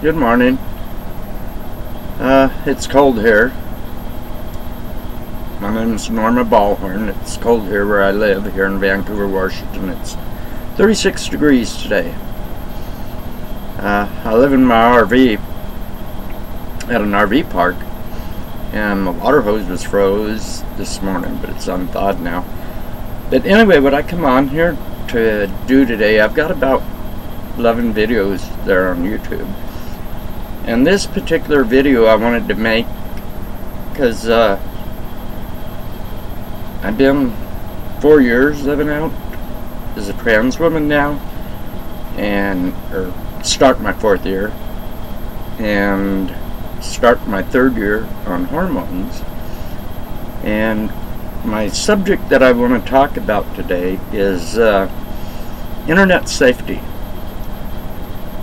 Good morning. Uh, it's cold here. My name is Norma Ballhorn. It's cold here where I live, here in Vancouver, Washington. It's 36 degrees today. Uh, I live in my RV at an RV park, and my water hose was froze this morning, but it's unthawed now. But anyway, what I come on here to do today, I've got about 11 videos there on YouTube. And this particular video I wanted to make because uh, I've been four years living out as a trans woman now and or start my fourth year and start my third year on hormones. And my subject that I want to talk about today is uh, internet safety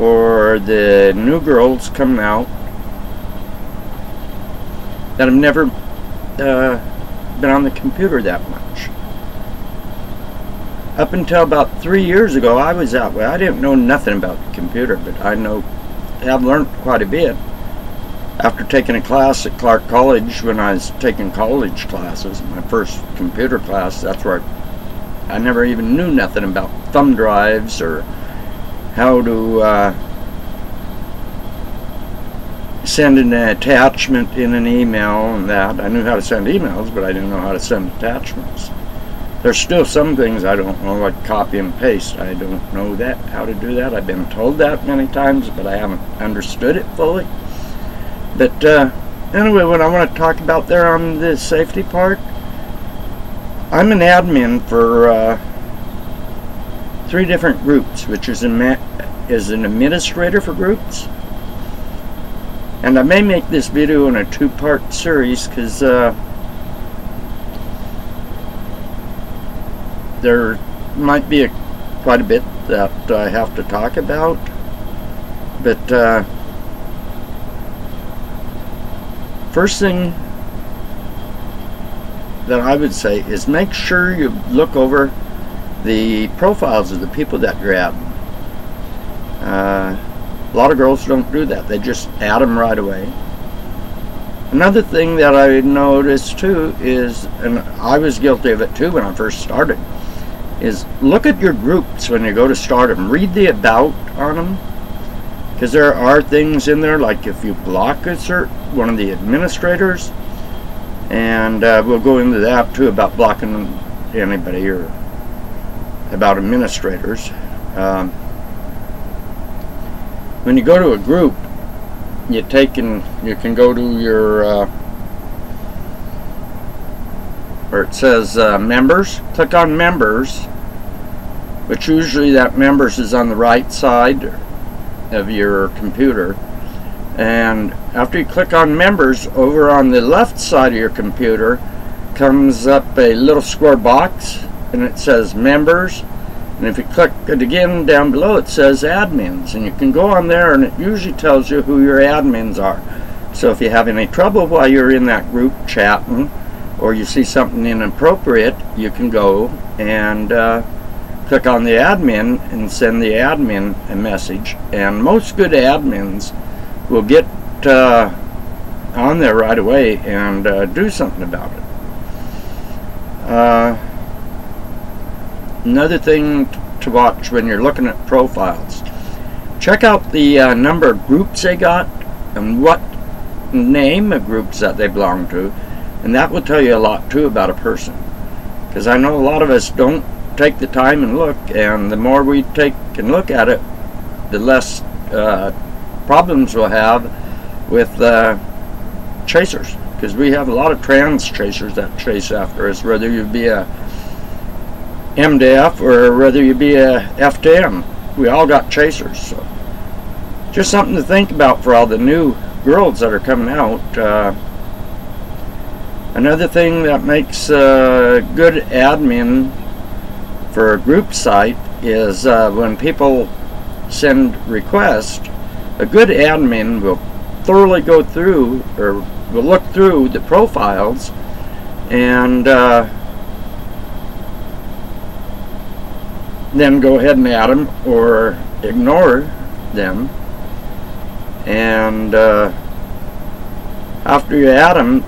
for the new girls coming out that have never uh, been on the computer that much. Up until about three years ago, I was that way. I didn't know nothing about the computer, but I know I've learned quite a bit. After taking a class at Clark College, when I was taking college classes, my first computer class, that's where I, I never even knew nothing about thumb drives or how to uh, send an attachment in an email and that. I knew how to send emails, but I didn't know how to send attachments. There's still some things I don't know, like copy and paste. I don't know that how to do that. I've been told that many times, but I haven't understood it fully. But uh, anyway, what I want to talk about there on the safety part, I'm an admin for uh, three different groups, which is, an administrator for groups. And I may make this video in a two-part series because uh, there might be a, quite a bit that I have to talk about. But uh, first thing that I would say is make sure you look over the profiles of the people that you're. Uh, a lot of girls don't do that. They just add them right away. Another thing that I noticed too is, and I was guilty of it too when I first started, is look at your groups when you go to start them. Read the about on them. Because there are things in there, like if you block a cert, one of the administrators, and uh, we'll go into that too about blocking anybody or about administrators. Um, when you go to a group, you take and you can go to your uh, where it says uh, members. Click on members, which usually that members is on the right side of your computer. And after you click on members, over on the left side of your computer comes up a little square box and it says members and if you click it again down below, it says admins. And you can go on there and it usually tells you who your admins are. So if you have any trouble while you're in that group chatting, or you see something inappropriate, you can go and uh, click on the admin and send the admin a message. And most good admins will get uh, on there right away and uh, do something about it. Uh, another thing to watch when you're looking at profiles. Check out the uh, number of groups they got and what name of groups that they belong to and that will tell you a lot too about a person because I know a lot of us don't take the time and look and the more we take and look at it the less uh, problems we'll have with uh, chasers because we have a lot of trans chasers that chase after us whether you be a M to F or whether you be a to M. We all got chasers. So just something to think about for all the new girls that are coming out. Uh, another thing that makes a good admin for a group site is uh, when people send requests, a good admin will thoroughly go through or will look through the profiles and uh, then go ahead and add them or ignore them. And uh, after you add them,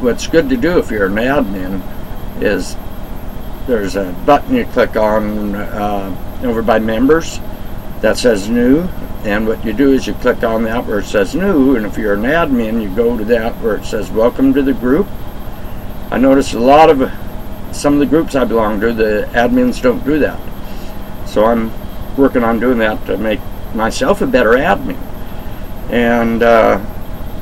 what's good to do if you're an admin is there's a button you click on uh, over by members that says new. And what you do is you click on that where it says new. And if you're an admin you go to that where it says welcome to the group. I notice a lot of some of the groups I belong to the admins don't do that so I'm working on doing that to make myself a better admin. And uh,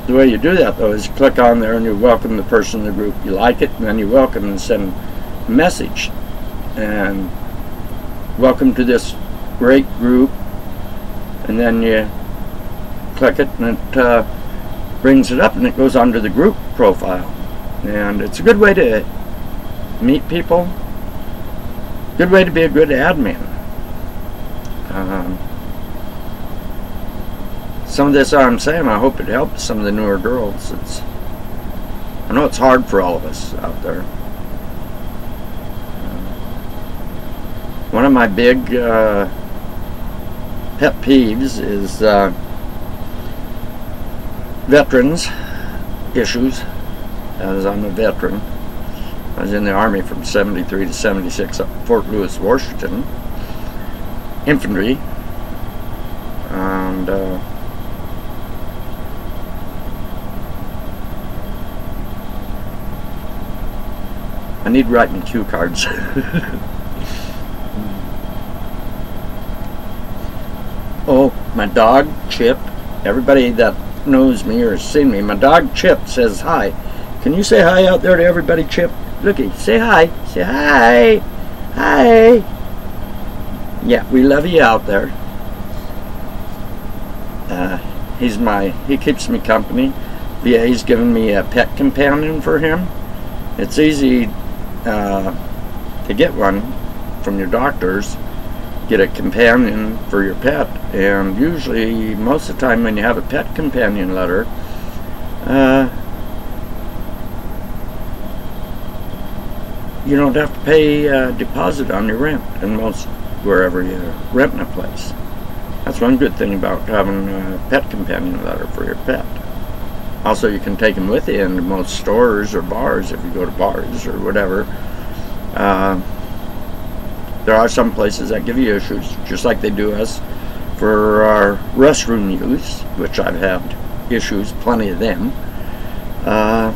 the way you do that though is click on there and you welcome the person in the group. You like it and then you welcome and send a message. And welcome to this great group. And then you click it and it uh, brings it up and it goes onto the group profile. And it's a good way to meet people. Good way to be a good admin um, some of this I'm saying I hope it helps some of the newer girls it's I know it's hard for all of us out there one of my big uh, pet peeves is uh, veterans issues as I'm a veteran. I was in the Army from 73 to 76 at Fort Lewis, Washington. Infantry. And uh, I need writing cue cards. Oh, my dog, Chip. Everybody that knows me or has seen me, my dog, Chip, says hi. Can you say hi out there to everybody, Chip? Looky, say hi. Say hi. Hi. Yeah, we love you out there. Uh, he's my, he keeps me company. VA's given me a pet companion for him. It's easy uh, to get one from your doctors get a companion for your pet and usually most of the time when you have a pet companion letter uh, you don't have to pay a deposit on your rent in most wherever you're renting a place. That's one good thing about having a pet companion letter for your pet. Also you can take them with you into most stores or bars if you go to bars or whatever. Uh, there are some places that give you issues, just like they do us for our restroom use, which I've had issues, plenty of them. Uh,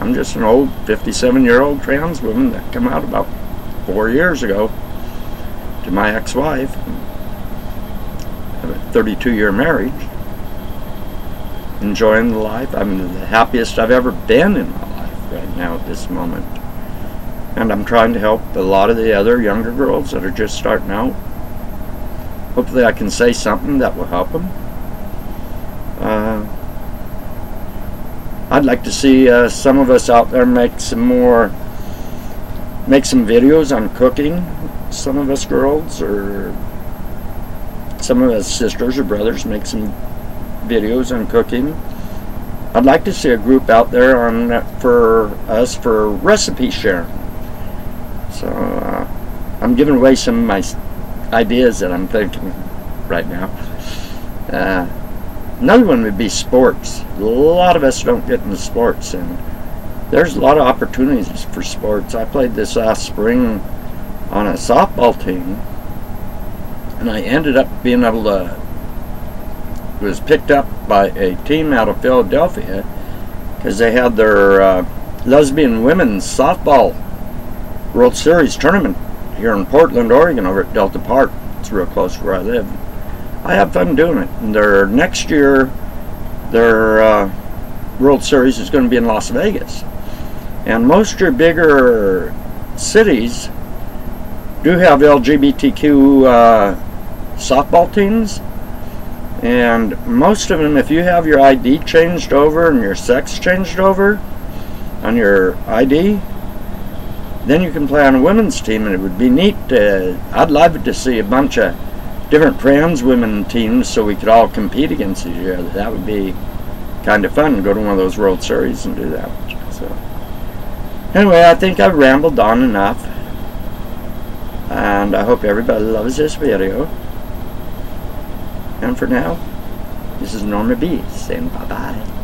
I'm just an old 57 year old trans woman that come out about four years ago to my ex-wife. Have a 32 year marriage. Enjoying the life. I'm the happiest I've ever been in my life right now at this moment and I'm trying to help a lot of the other younger girls that are just starting out. Hopefully I can say something that will help them. Uh, I'd like to see uh, some of us out there make some more, make some videos on cooking. Some of us girls or some of us sisters or brothers make some videos on cooking. I'd like to see a group out there on for us for recipe sharing. So uh, I'm giving away some of my ideas that I'm thinking right now. Uh, another one would be sports. A lot of us don't get into sports, and there's a lot of opportunities for sports. I played this last spring on a softball team, and I ended up being able to was picked up by a team out of Philadelphia because they had their uh, lesbian women's softball World Series tournament here in Portland, Oregon, over at Delta Park. It's real close to where I live. I have fun doing it. And their next year, their uh, World Series is going to be in Las Vegas. And most of your bigger cities do have LGBTQ uh, softball teams. And most of them, if you have your ID changed over and your sex changed over on your ID, then you can play on a women's team, and it would be neat. To, I'd love to see a bunch of different trans women teams so we could all compete against each other. That would be kind of fun. Go to one of those World Series and do that. So, anyway, I think I've rambled on enough, and I hope everybody loves this video. And for now, this is Norma B saying bye bye.